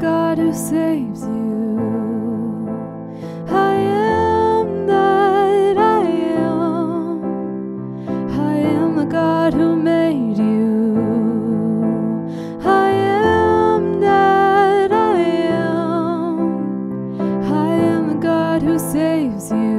saves you. I am that I am. I am the God who made you. I am that I am. I am the God who saves you.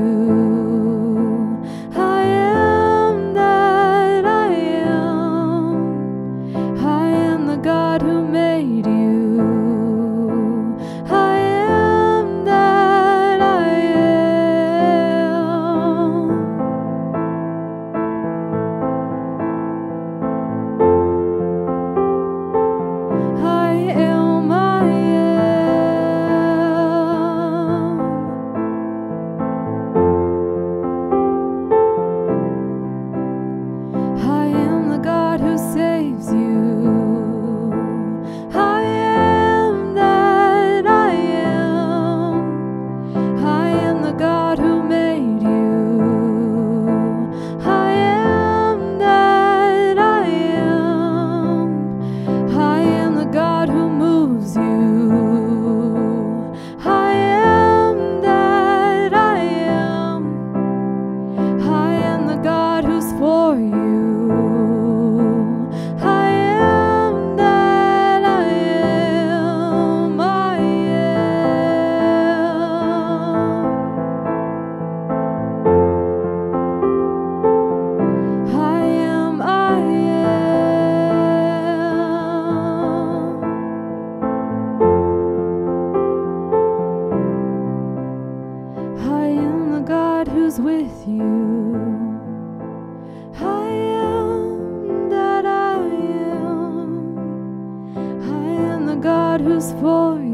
God who's with you. I am that I am. I am the God who's for you.